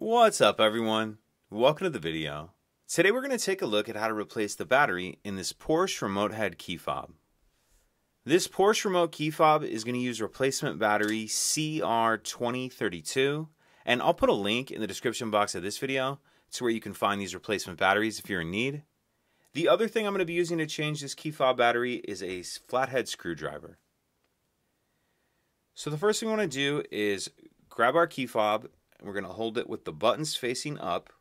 What's up everyone? Welcome to the video. Today we're going to take a look at how to replace the battery in this Porsche remote head key fob. This Porsche remote key fob is going to use replacement battery CR2032 and I'll put a link in the description box of this video to where you can find these replacement batteries if you're in need. The other thing I'm going to be using to change this key fob battery is a flathead screwdriver. So the first thing we want to do is grab our key fob we're going to hold it with the buttons facing up.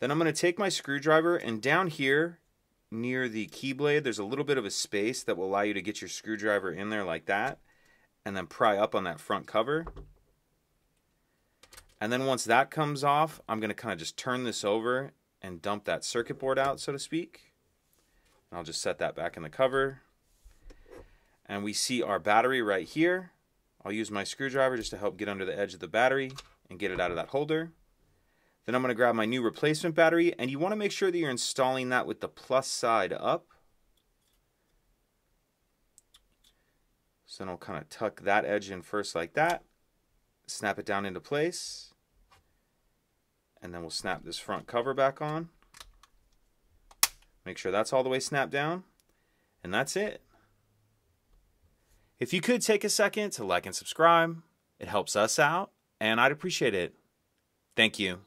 Then I'm going to take my screwdriver and down here near the key blade there's a little bit of a space that will allow you to get your screwdriver in there like that and then pry up on that front cover. And then once that comes off, I'm going to kind of just turn this over and dump that circuit board out, so to speak. And I'll just set that back in the cover. And we see our battery right here. I'll use my screwdriver just to help get under the edge of the battery and get it out of that holder. Then I'm going to grab my new replacement battery, and you want to make sure that you're installing that with the plus side up. So then I'll kind of tuck that edge in first like that, snap it down into place, and then we'll snap this front cover back on. Make sure that's all the way snapped down, and that's it. If you could take a second to like and subscribe, it helps us out and I'd appreciate it. Thank you.